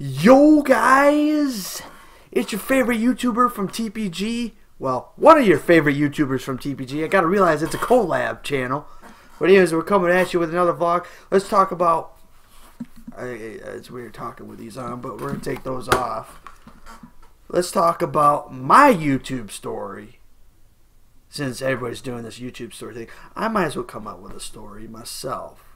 Yo, guys! It's your favorite YouTuber from TPG. Well, one of your favorite YouTubers from TPG. I gotta realize it's a collab channel. But anyways, we're coming at you with another vlog. Let's talk about... I, it's weird talking with these on, but we're gonna take those off. Let's talk about my YouTube story. Since everybody's doing this YouTube story thing, I might as well come up with a story myself.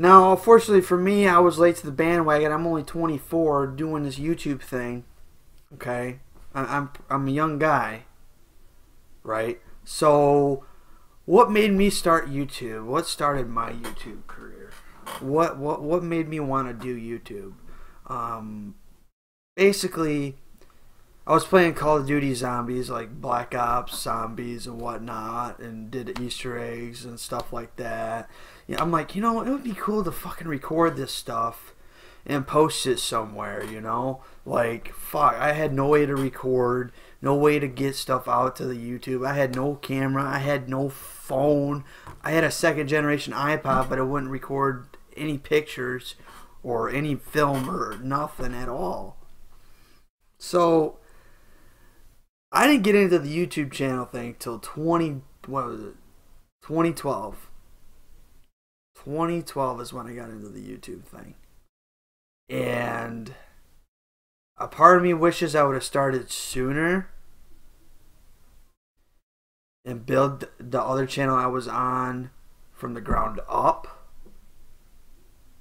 Now, unfortunately for me, I was late to the bandwagon. I'm only 24 doing this YouTube thing. Okay? I'm, I'm a young guy. Right? So, what made me start YouTube? What started my YouTube career? What what what made me want to do YouTube? Um, basically, I was playing Call of Duty Zombies, like Black Ops Zombies and whatnot, and did Easter eggs and stuff like that I'm like, you know, it would be cool to fucking record this stuff and post it somewhere, you know? Like, fuck, I had no way to record, no way to get stuff out to the YouTube. I had no camera, I had no phone. I had a second generation iPod, but it wouldn't record any pictures or any film or nothing at all. So, I didn't get into the YouTube channel thing till 20, what was it? 2012 2012 is when I got into the YouTube thing. And a part of me wishes I would have started sooner and build the other channel I was on from the ground up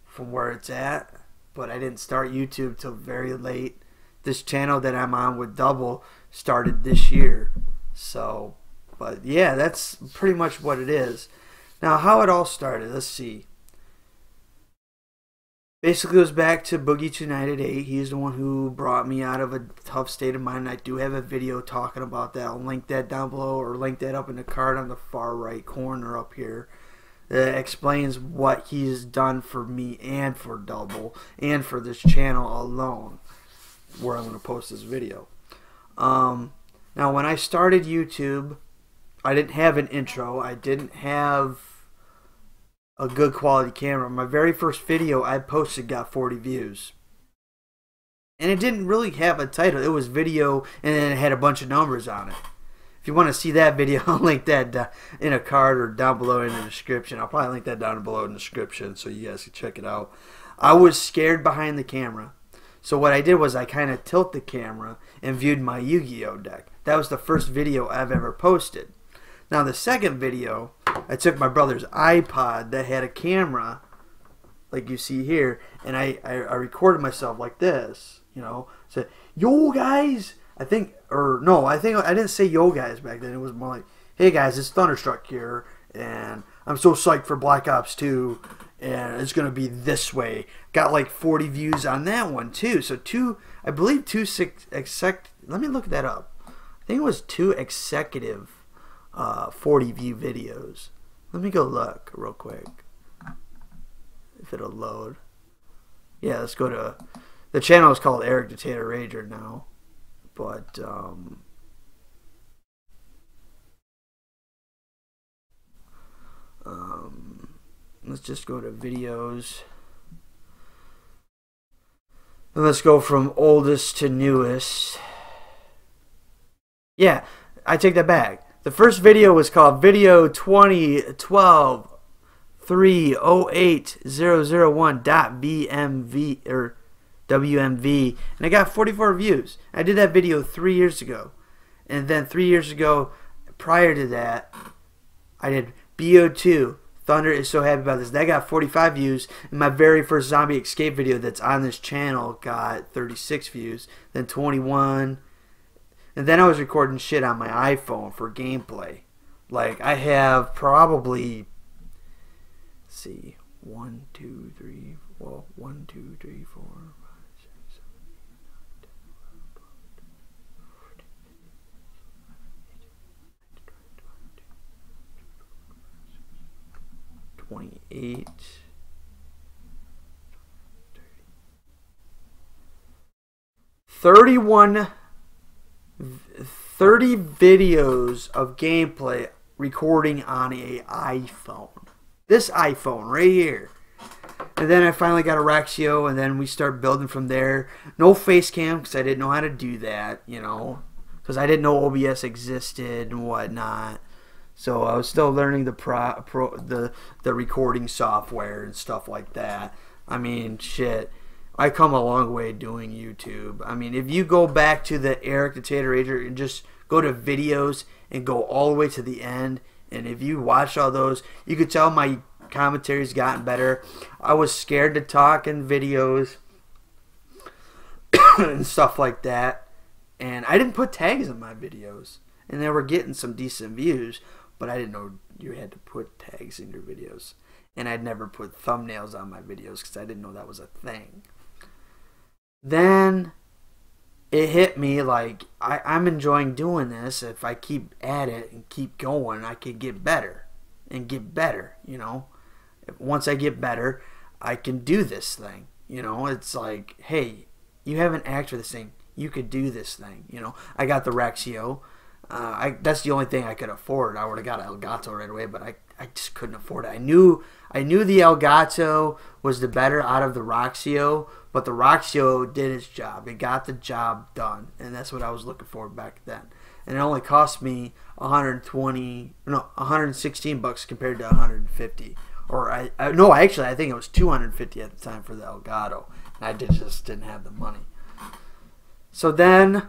from where it's at. But I didn't start YouTube till very late. This channel that I'm on with Double started this year. So, but yeah, that's pretty much what it is. Now, how it all started, let's see. Basically goes back to Boogie 298. He's the one who brought me out of a tough state of mind. I do have a video talking about that. I'll link that down below or link that up in the card on the far right corner up here. That explains what he's done for me and for Double and for this channel alone where I'm going to post this video. Um, now, when I started YouTube, I didn't have an intro. I didn't have a good quality camera. My very first video I posted got 40 views. And it didn't really have a title. It was video and then it had a bunch of numbers on it. If you want to see that video, I'll link that in a card or down below in the description. I'll probably link that down below in the description so you guys can check it out. I was scared behind the camera. So what I did was I kind of tilt the camera and viewed my Yu-Gi-Oh deck. That was the first video I've ever posted. Now the second video, I took my brother's iPod that had a camera, like you see here, and I, I, I recorded myself like this, you know, said, yo guys, I think, or no, I think, I didn't say yo guys back then, it was more like, hey guys, it's Thunderstruck here, and I'm so psyched for Black Ops 2, and it's going to be this way. Got like 40 views on that one too, so two, I believe two, six, exec, let me look that up. I think it was two executive uh, 40 view videos. Let me go look real quick. If it'll load. Yeah, let's go to the channel is called Eric the Tater Rager now. But um um let's just go to videos. And let's go from oldest to newest. Yeah, I take that back. The first video was called Video 2012 308.001.bmv or WMV and I got 44 views. I did that video 3 years ago. And then 3 years ago prior to that I did BO2 Thunder is so happy about this. That got 45 views. And my very first zombie escape video that's on this channel got 36 views. Then 21 and then I was recording shit on my iPhone for gameplay. Like I have probably see one, two, three, well, one, two, three, four, five, six, seven, eight, nine, ten, eleven, twelve, thirteen, twenty-eight. 31 30 videos of gameplay recording on a iPhone. This iPhone right here. And then I finally got a Roxio, and then we start building from there. No face cam because I didn't know how to do that, you know, because I didn't know OBS existed and whatnot. So I was still learning the pro, pro the the recording software and stuff like that. I mean, shit. I come a long way doing YouTube. I mean, if you go back to the Eric the Tater Rager and just go to videos and go all the way to the end, and if you watch all those, you could tell my commentary's gotten better. I was scared to talk in videos and stuff like that, and I didn't put tags in my videos, and they were getting some decent views, but I didn't know you had to put tags in your videos. And I'd never put thumbnails on my videos because I didn't know that was a thing then it hit me like I, I'm enjoying doing this. If I keep at it and keep going, I could get better and get better, you know. Once I get better, I can do this thing. You know, it's like, hey, you have an act for this thing. You could do this thing. You know, I got the Roxio. Uh, I, that's the only thing I could afford. I would have got Elgato right away, but I, I just couldn't afford it. I knew I knew the Elgato was the better out of the Roxio, but the Roxio did its job. It got the job done, and that's what I was looking for back then. And it only cost me 120, no, 116 bucks compared to 150. Or I, I no, actually, I think it was 250 at the time for the Elgato. And I did, just didn't have the money. So then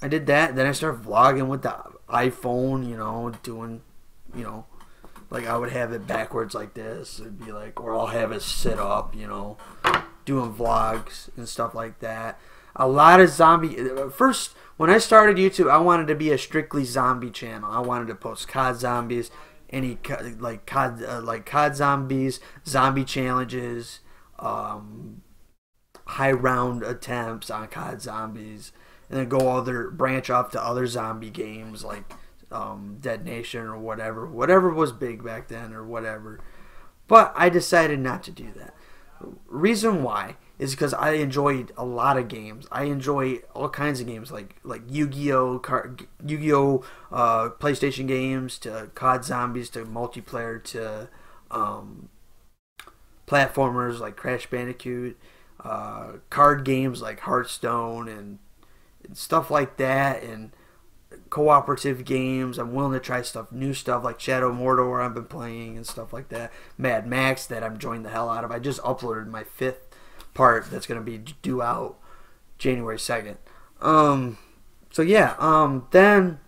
I did that. Then I started vlogging with the iPhone, you know, doing, you know, like I would have it backwards like this. It'd be like, or I'll have it sit up, you know, doing vlogs and stuff like that. A lot of zombie. First, when I started YouTube, I wanted to be a strictly zombie channel. I wanted to post COD zombies, any like COD uh, like COD zombies, zombie challenges, um, high round attempts on COD zombies, and then go other branch off to other zombie games like um, Dead Nation or whatever, whatever was big back then or whatever. But I decided not to do that. Reason why is because I enjoyed a lot of games. I enjoy all kinds of games like like Yu-Gi-Oh, Yu-Gi-Oh, uh, PlayStation games to COD Zombies to multiplayer to um, platformers like Crash Bandicoot, uh, card games like Hearthstone and, and stuff like that, and cooperative games. I'm willing to try stuff, new stuff like Shadow Mordor I've been playing and stuff like that. Mad Max that I'm enjoying the hell out of. I just uploaded my fifth part that's going to be due out January 2nd. Um, so yeah, um, then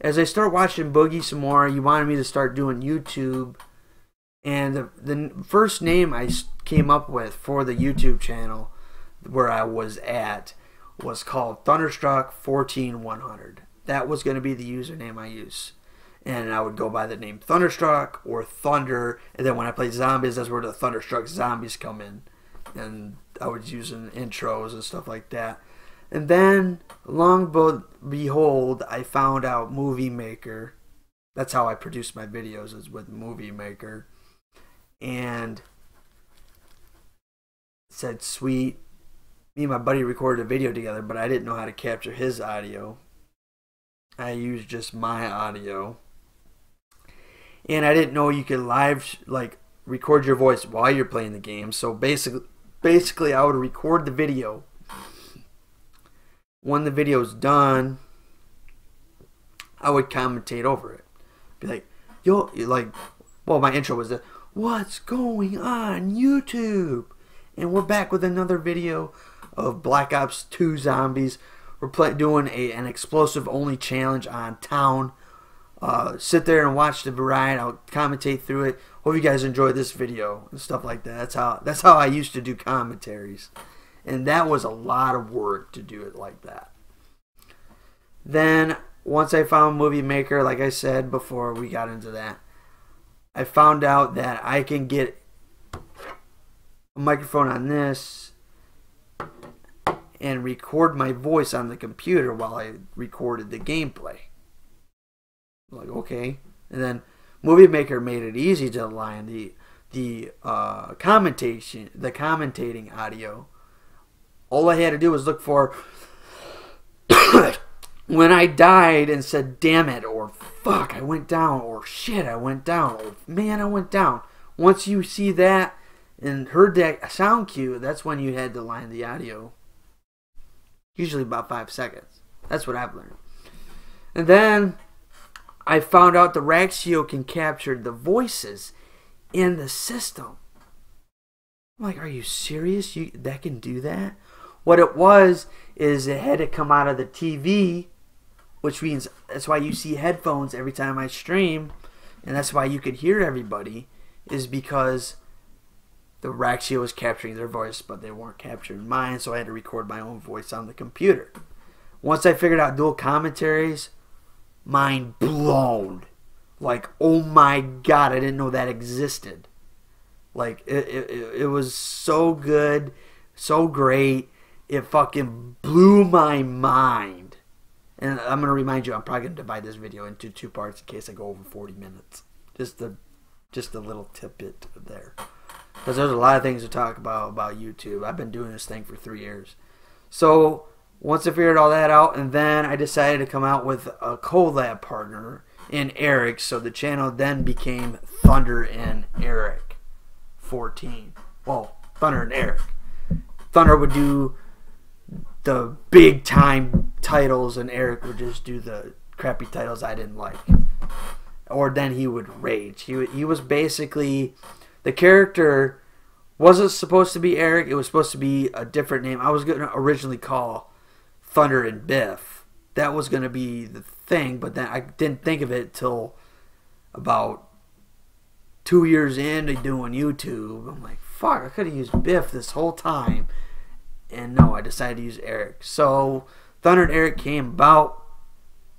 as I start watching Boogie some more, you wanted me to start doing YouTube. And the, the first name I came up with for the YouTube channel where I was at was called Thunderstruck 14100. That was going to be the username I use. And I would go by the name Thunderstruck or Thunder. And then when I play zombies, that's where the Thunderstruck zombies come in. And I was using intros and stuff like that. And then, long behold, I found out Movie Maker. That's how I produce my videos, is with Movie Maker. And said, sweet, me and my buddy recorded a video together, but I didn't know how to capture his audio. I used just my audio. And I didn't know you could live like record your voice while you're playing the game. So basically basically I would record the video. When the video's done, I would commentate over it. Be like, yo, like, well, my intro was the, what's going on YouTube? And we're back with another video of Black Ops 2 Zombies. We're play, doing a, an explosive only challenge on Town. Uh, sit there and watch the variety. I'll commentate through it. Hope you guys enjoy this video and stuff like that. That's how that's how I used to do commentaries, and that was a lot of work to do it like that. Then once I found Movie Maker, like I said before we got into that, I found out that I can get a microphone on this and record my voice on the computer while I recorded the gameplay. Like okay, and then Movie Maker made it easy to align the the uh, commentation, the commentating audio. All I had to do was look for when I died and said "damn it" or "fuck," I went down, or "shit," I went down, or "man," I went down. once you see that and heard that sound cue, that's when you had to line the audio. Usually about five seconds. That's what I've learned. And then I found out the Roxio can capture the voices in the system. I'm like, are you serious? You that can do that? What it was is it had to come out of the TV, which means that's why you see headphones every time I stream, and that's why you could hear everybody, is because the Roxio was capturing their voice, but they weren't capturing mine, so I had to record my own voice on the computer. Once I figured out dual commentaries, mind blown. Like, oh my god, I didn't know that existed. Like, it, it, it was so good, so great. It fucking blew my mind. And I'm going to remind you, I'm probably going to divide this video into two parts in case I go over 40 minutes. Just a, just a little tidbit there. Because there's a lot of things to talk about about YouTube. I've been doing this thing for three years. So, once I figured all that out, and then I decided to come out with a collab partner in Eric. So the channel then became Thunder and Eric 14. Well, Thunder and Eric. Thunder would do the big time titles, and Eric would just do the crappy titles I didn't like. Or then he would rage. He, he was basically the character wasn't supposed to be Eric. It was supposed to be a different name. I was going to originally call Thunder and Biff. That was going to be the thing, but then I didn't think of it till about two years into doing YouTube. I'm like, fuck, I could have used Biff this whole time. And no, I decided to use Eric. So Thunder and Eric came about,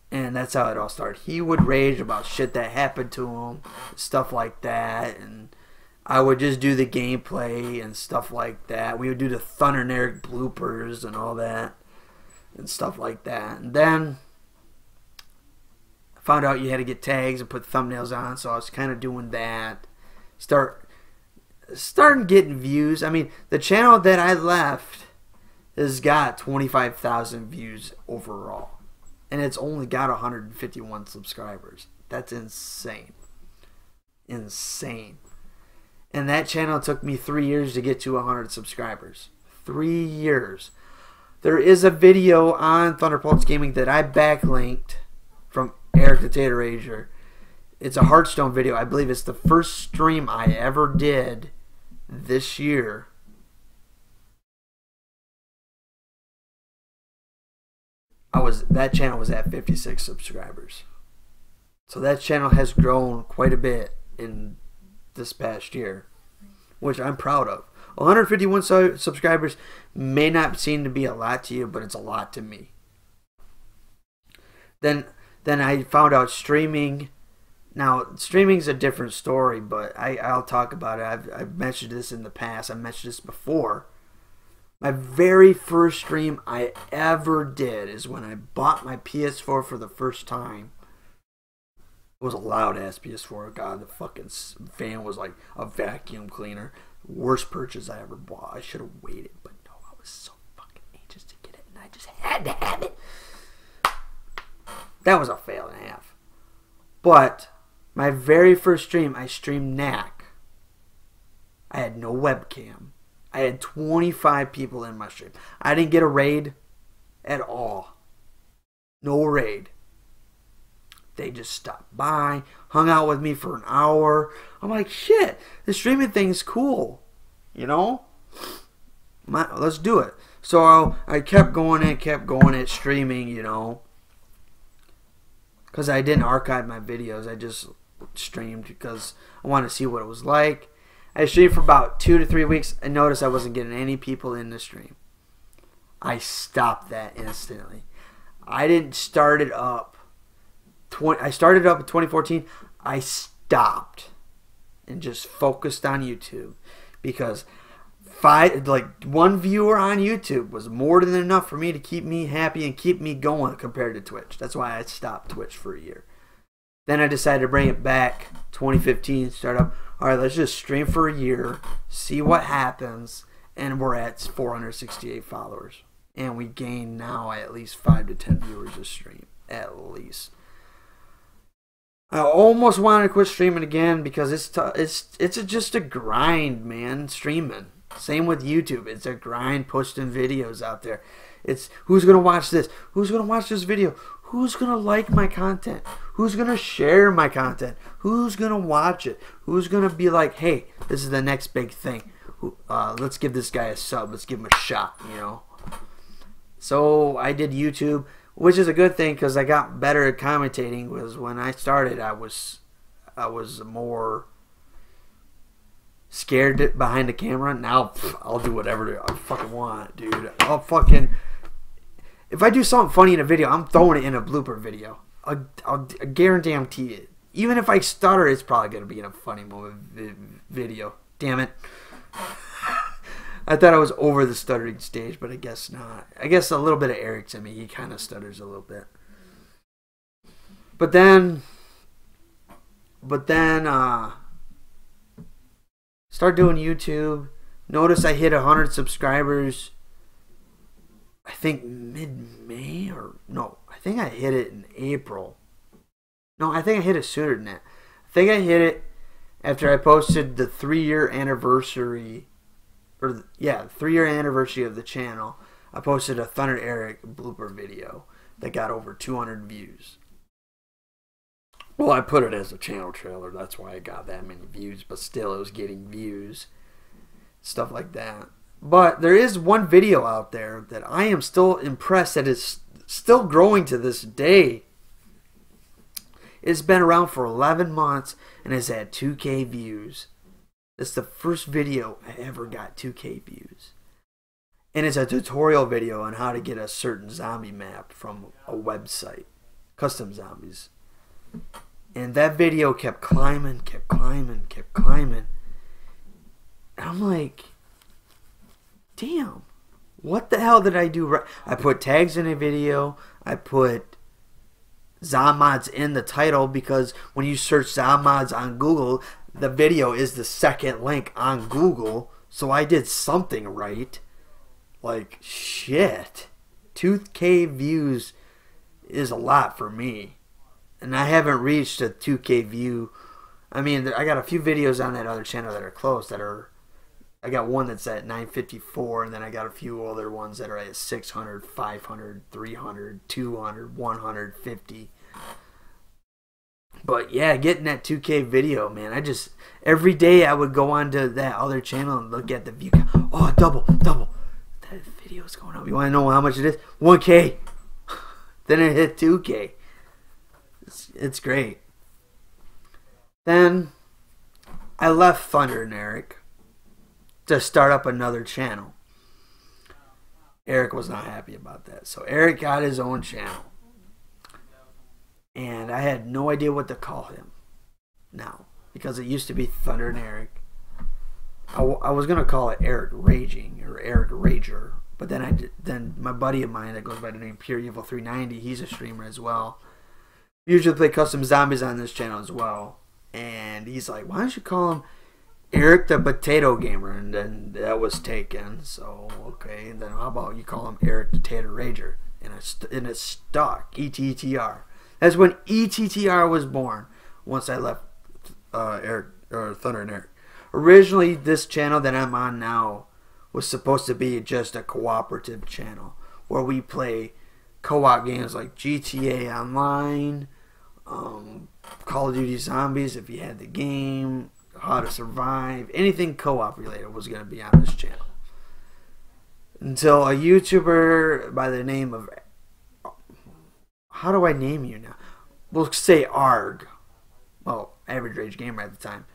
and that's how it all started. He would rage about shit that happened to him, stuff like that, and I would just do the gameplay and stuff like that. We would do the Thunder and Eric bloopers and all that, and stuff like that. And then I found out you had to get tags and put thumbnails on, so I was kind of doing that. Start starting getting views. I mean, the channel that I left has got 25,000 views overall. And it's only got 151 subscribers. That's insane. Insane. And that channel took me three years to get to 100 subscribers. Three years. There is a video on Thunderpulse Gaming that I backlinked from Eric the Tater Rager. It's a Hearthstone video. I believe it's the first stream I ever did this year. I was that channel was at 56 subscribers. So that channel has grown quite a bit in this past year, which I'm proud of. 151 subscribers may not seem to be a lot to you, but it's a lot to me. Then then I found out streaming. Now, streaming's a different story, but I, I'll talk about it. I've, I've mentioned this in the past. I mentioned this before. My very first stream I ever did is when I bought my PS4 for the first time. It was a loud ass PS4. God, the fucking fan was like a vacuum cleaner. Worst purchase I ever bought. I should have waited, but no, I was so fucking anxious to get it, and I just had to have it. That was a fail and a half. But my very first stream, I streamed Knack. I had no webcam. I had 25 people in my stream. I didn't get a raid at all. No raid. They just stopped by, hung out with me for an hour. I'm like, shit, the streaming thing's cool. You know? My, let's do it. So I kept going and kept going at streaming, you know because I didn't archive my videos. I just streamed because I wanted to see what it was like. I streamed for about two to three weeks and noticed I wasn't getting any people in the stream. I stopped that instantly. I didn't start it up. 20, I started up in 2014. I stopped and just focused on YouTube because five like one viewer on YouTube was more than enough for me to keep me happy and keep me going compared to Twitch. That's why I stopped Twitch for a year. Then I decided to bring it back 2015 start up. All right, let's just stream for a year, see what happens, and we're at 468 followers. And we gain now at least 5 to 10 viewers a stream at least. I almost wanted to quit streaming again because it's t- it's it's a, just a grind, man. Streaming. Same with YouTube. It's a grind posting videos out there. It's who's gonna watch this? Who's gonna watch this video? Who's gonna like my content? Who's gonna share my content? Who's gonna watch it? Who's gonna be like, hey, this is the next big thing. Uh, let's give this guy a sub. Let's give him a shot. You know. So I did YouTube which is a good thing because I got better at commentating. Was when I started, I was I was more scared behind the camera. Now I'll do whatever I fucking want, dude. I'll fucking if I do something funny in a video, I'm throwing it in a blooper video. I'll, I'll guarantee it. Even if I stutter, it's probably gonna be in a funny moment video. Damn it. I thought I was over the stuttering stage, but I guess not. I guess a little bit of Eric's in me. He kind of stutters a little bit. But then, but then, uh, start doing YouTube. Notice I hit 100 subscribers. I think mid May or no, I think I hit it in April. No, I think I hit it sooner than that. I think I hit it after I posted the three year anniversary or yeah, three year anniversary of the channel, I posted a Thunder Eric blooper video that got over 200 views. Well, I put it as a channel trailer. That's why I got that many views, but still, it was getting views. Stuff like that. But there is one video out there that I am still impressed that is still growing to this day. It's been around for 11 months and has had 2K views. It's the first video I ever got 2K views. And it's a tutorial video on how to get a certain zombie map from a website. Custom zombies. And that video kept climbing, kept climbing, kept climbing. And I'm like, damn, what the hell did I do right? I put tags in a video. I put Zommods in the title because when you search Zommods on Google, the video is the second link on Google, so I did something right. Like, shit. 2K views is a lot for me. And I haven't reached a 2K view. I mean, I got a few videos on that other channel that are close that are. I got one that's at 954, and then I got a few other ones that are at 600, 500, 300, 200, 150. But yeah, getting that 2K video, man. I just every day I would go onto that other channel and look at the view. Count. Oh, double, double. That video is going up. You want to know how much it is? 1K. then it hit 2K. It's, it's great. Then I left Thunder and Eric to start up another channel. Eric was not happy about that. So Eric got his own channel and I had no idea what to call him now because it used to be Thunder and Eric. I, w- I was gonna call it Eric Raging or Eric Rager, but then I did, then my buddy of mine that goes by the name Pure Evil 390, he's a streamer as well. Usually play custom zombies on this channel as well, and he's like, "Why don't you call him Eric the Potato Gamer?" And then that was taken. So okay, and then how about you call him Eric the Tater Rager? And it's and it's stuck. E T T R. That's when ETTR was born. Once I left uh, Eric or Thunder and Eric. Originally, this channel that I'm on now was supposed to be just a cooperative channel where we play co-op games like GTA Online, um, Call of Duty Zombies if you had the game, How to Survive, anything co-op related was going to be on this channel. Until a YouTuber by the name of how do I name you now? We'll say Arg. Well, Average Rage Gamer at the time.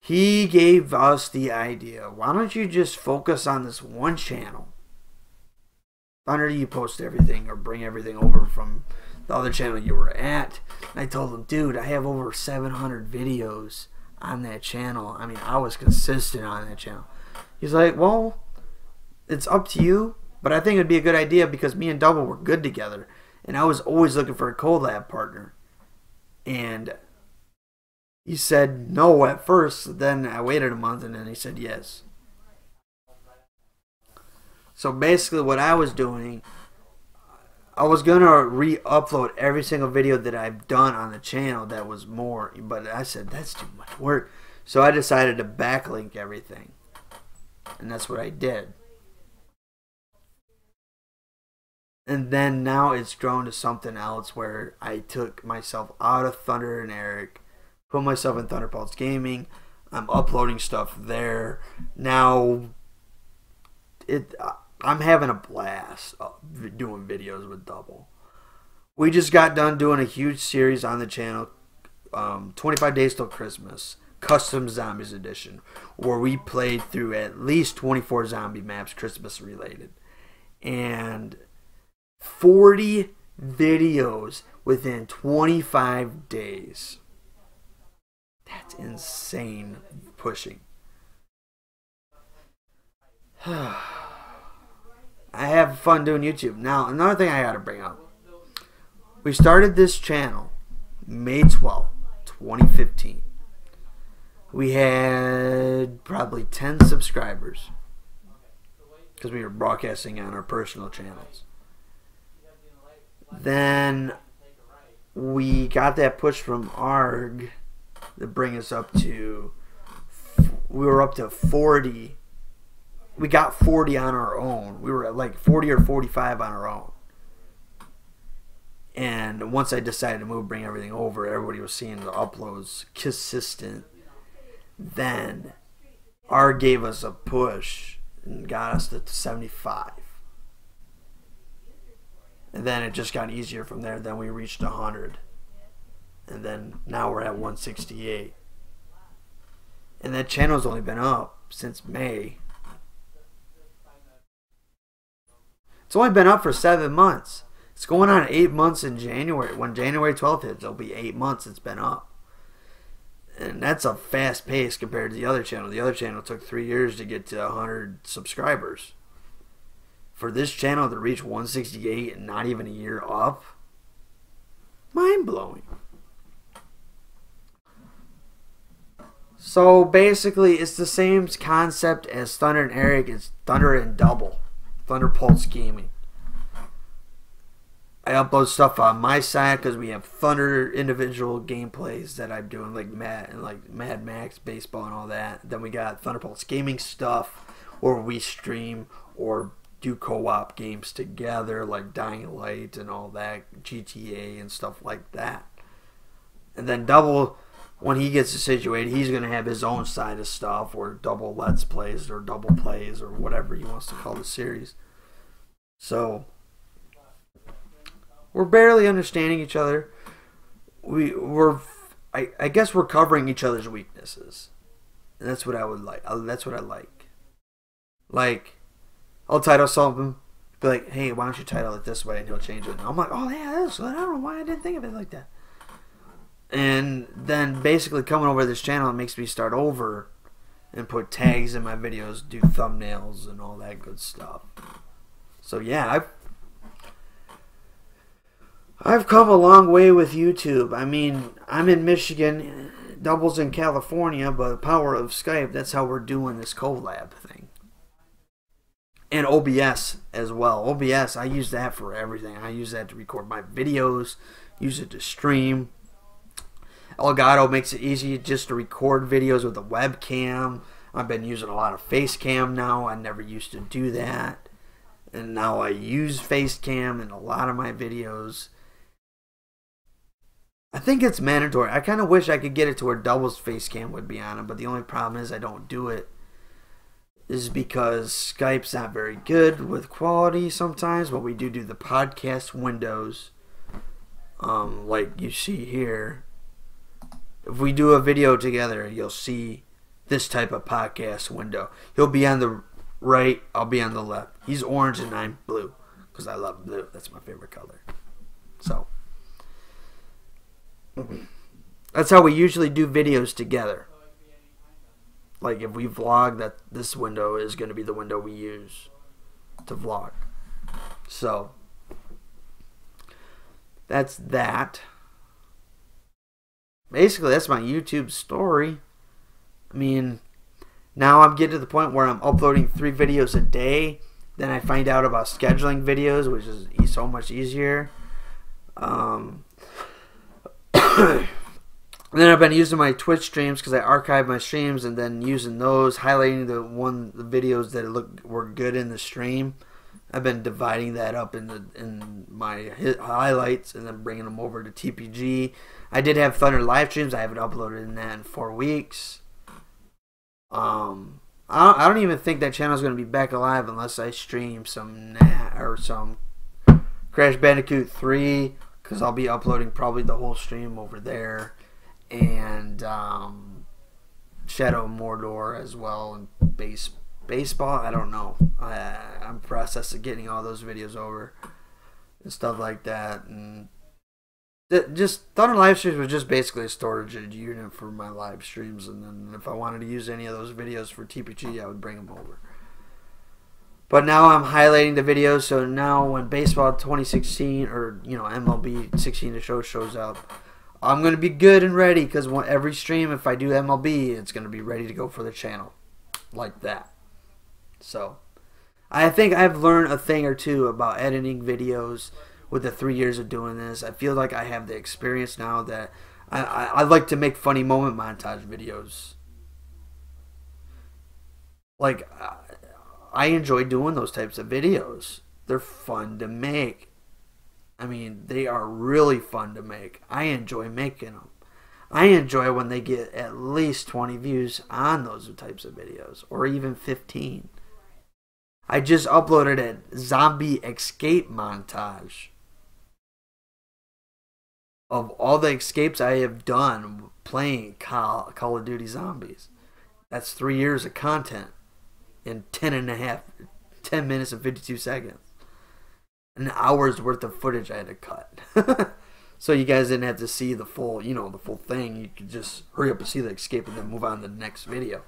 He gave us the idea. Why don't you just focus on this one channel? Thunder, you post everything or bring everything over from the other channel you were at. And I told him, dude, I have over 700 videos on that channel. I mean, I was consistent on that channel. He's like, well, it's up to you. But I think it'd be a good idea because me and Double were good together, and I was always looking for a collab partner. And he said no at first. Then I waited a month, and then he said yes. So basically, what I was doing, I was gonna re-upload every single video that I've done on the channel that was more, but I said that's too much work. So I decided to backlink everything. And that's what I did. And then now it's grown to something else where I took myself out of Thunder and Eric, put myself in Thunderpulse Gaming. I'm uploading stuff there. Now it I'm having a blast uh, doing videos with Double. We just got done doing a huge series on the channel, um, 25 Days Till Christmas, Custom Zombies Edition, where we played through at least 24 zombie maps, Christmas related. And 40 videos within 25 days. That's insane pushing. I have fun doing YouTube. Now, another thing I got to bring up. We started this channel May 12, 2015. We had probably 10 subscribers because we were broadcasting on our personal channels. Then we got that push from ARG to bring us up to, we were up to 40 we got 40 on our own. We were at like 40 or 45 on our own. And once I decided to move, bring everything over, everybody was seeing the uploads consistent. Then R gave us a push and got us to 75. And then it just got easier from there. Then we reached 100. And then now we're at 168. And that channel's only been up since May. It's only been up for seven months. It's going on eight months in January. When January 12th hits, it'll be eight months it's been up. And that's a fast pace compared to the other channel. The other channel took three years to get to 100 subscribers. For this channel to reach 168 and not even a year up, mind blowing. So basically, it's the same concept as Thunder and Eric. It's Thunder and Double. Thunder Pulse Gaming. I upload stuff on my side because we have Thunder individual gameplays that I'm doing, like Mad and like Mad Max baseball and all that. Then we got Thunder Gaming stuff, or we stream or do co-op games together, like Dying Light and all that, GTA and stuff like that. And then Double, when he gets situated, he's gonna have his own side of stuff, or double let's plays, or double plays, or whatever he wants to call the series. So we're barely understanding each other. We we're I, I guess we're covering each other's weaknesses. And that's what I would like. Uh, that's what I like. Like, I'll title something, be like, "Hey, why don't you title it this way?" And he'll change it. And I'm like, "Oh yeah, that's I don't know why I didn't think of it like that." And then basically coming over this channel, it makes me start over and put tags in my videos, do thumbnails, and all that good stuff. So yeah, I've I've come a long way with YouTube. I mean, I'm in Michigan, doubles in California, but the power of Skype, that's how we're doing this collab thing. And OBS as well. OBS, I use that for everything. I use that to record my videos, use it to stream. Elgato makes it easy just to record videos with a webcam. I've been using a lot of Facecam now. I never used to do that and now I use Facecam in a lot of my videos. I think it's mandatory. I kind of wish I could get it to where doubles Facecam would be on it, but the only problem is I don't do it. Is because Skype's not very good with quality sometimes, but we do do the podcast windows, um, like you see here. If we do a video together, you'll see this type of podcast window. He'll be on the right, I'll be on the left. He's orange and I'm blue because I love blue. That's my favorite color. So that's how we usually do videos together. Like if we vlog, that this window is going to be the window we use to vlog. So that's that. Basically, that's my YouTube story. I mean, now I'm getting to the point where I'm uploading three videos a day. then I find out about scheduling videos, which is so much easier. Um, then I've been using my Twitch streams because I archive my streams and then using those, highlighting the one the videos that look were good in the stream. I've been dividing that up in the in my highlights and then bringing them over to TPG. I did have Thunder live streams. I haven't uploaded in that in four weeks. Um, I don't, I don't even think that channel is going to be back alive unless I stream some or some Crash Bandicoot 3 because I'll be uploading probably the whole stream over there and um, Shadow Mordor as well and base baseball. I don't know. I, I'm processing getting all those videos over and stuff like that and just Thunder live streams was just basically a storage unit for my live streams, and then if I wanted to use any of those videos for TPG, I would bring them over. But now I'm highlighting the videos, so now when baseball 2016 or you know MLB 16 to show shows up, I'm gonna be good and ready because every stream, if I do MLB, it's gonna be ready to go for the channel, like that. So, I think I've learned a thing or two about editing videos with the three years of doing this. I feel like I have the experience now that I, I, I like to make funny moment montage videos. Like, I enjoy doing those types of videos. They're fun to make. I mean, they are really fun to make. I enjoy making them. I enjoy when they get at least 20 views on those types of videos, or even 15. I just uploaded a zombie escape montage of all the escapes I have done playing Call, Call of Duty Zombies. That's three years of content in 10 and a half, 10 minutes and 52 seconds. An hour's worth of footage I had to cut. so you guys didn't have to see the full, you know, the full thing. You could just hurry up and see the escape and then move on to the next video.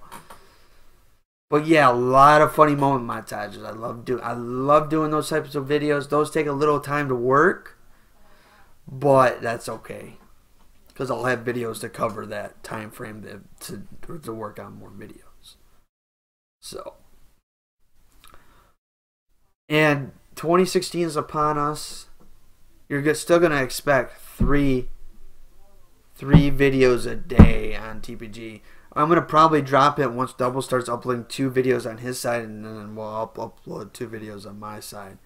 But yeah, a lot of funny moment montages. I love doing I love doing those types of videos. Those take a little time to work but that's okay because I'll have videos to cover that time frame to, to to work on more videos. So, and 2016 is upon us. You're still gonna expect three three videos a day on TPG. I'm gonna probably drop it once Double starts uploading two videos on his side, and then we'll up- upload two videos on my side.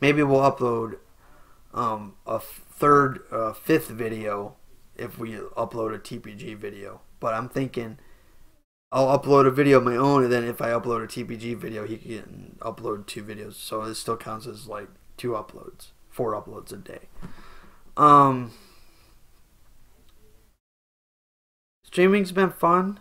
Maybe we'll upload um, a third, uh, fifth video if we upload a TPG video. But I'm thinking I'll upload a video of my own, and then if I upload a TPG video, he can upload two videos. So it still counts as like two uploads, four uploads a day. Um, streaming's been fun.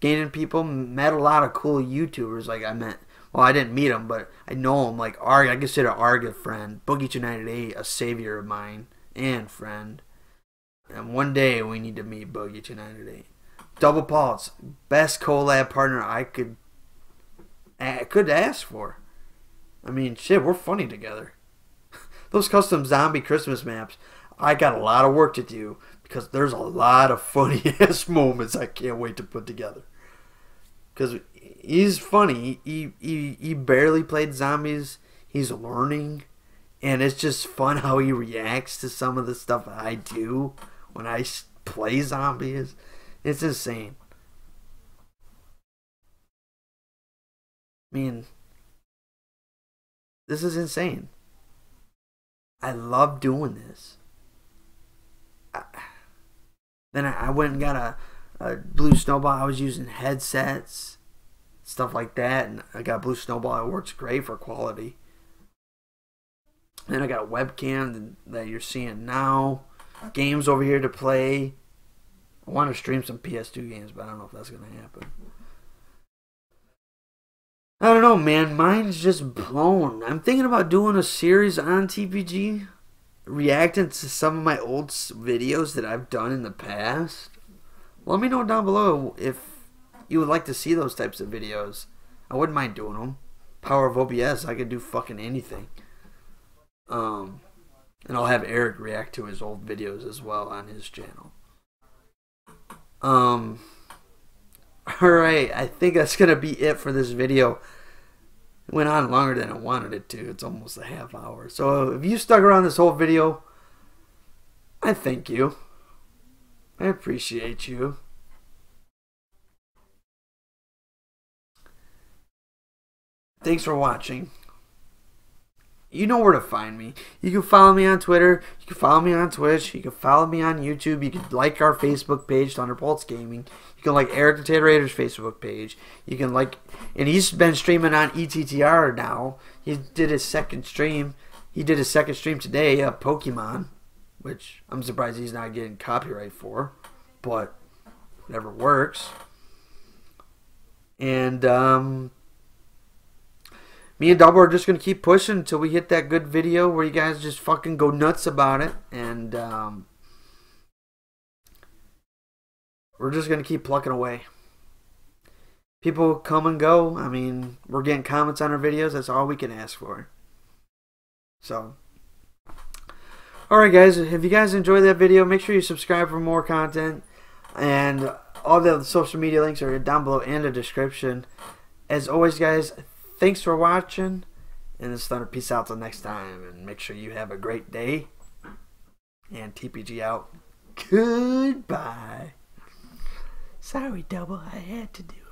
Gaining people, met a lot of cool YouTubers. Like I met well, I didn't meet him, but I know him. Like Arg, I consider Arg a friend. Boogie United A a savior of mine and friend. And one day we need to meet Boogie A. Double Pulse, best collab partner I could I could ask for. I mean, shit, we're funny together. Those custom zombie Christmas maps, I got a lot of work to do because there's a lot of funny ass moments I can't wait to put together. Because he's funny. He, he he barely played zombies. He's learning, and it's just fun how he reacts to some of the stuff I do when I play zombies. It's insane. I mean, this is insane. I love doing this. I, then I, went and got a, a blue snowball. I was using headsets stuff like that. And I got Blue Snowball. It works great for quality. Then I got a webcam that you're seeing now. Games over here to play. I want to stream some PS2 games, but I don't know if that's going to happen. I don't know, man. Mine's just blown. I'm thinking about doing a series on TPG, reacting to some of my old videos that I've done in the past. Let me know down below if you would like to see those types of videos, I wouldn't mind doing them. Power of OBS, I could do fucking anything. Um, and I'll have Eric react to his old videos as well on his channel. Um, alright, I think that's gonna be it for this video. It went on longer than I wanted it to. It's almost a half hour. So if you stuck around this whole video, I thank you. I appreciate you. Thanks for watching. You know where to find me. You can follow me on Twitter. You can follow me on Twitch. You can follow me on YouTube. You can like our Facebook page, Thunder Pulse Gaming. You can like Eric the Tater Rager's Facebook page. You can like, and he's been streaming on ETTR now. He did his second stream. He did his second stream today of Pokemon, which I'm surprised he's not getting copyright for, but whatever works. And um, me and Double are just gonna keep pushing until we hit that good video where you guys just fucking go nuts about it, and um, we're just gonna keep plucking away. People come and go. I mean, we're getting comments on our videos. That's all we can ask for. So, all right, guys. If you guys enjoyed that video, make sure you subscribe for more content, and all the social media links are down below in the description. As always, guys thanks for watching. And this Thunder, peace out till next time. And make sure you have a great day. And TPG out. Goodbye. Sorry, Double. I had to do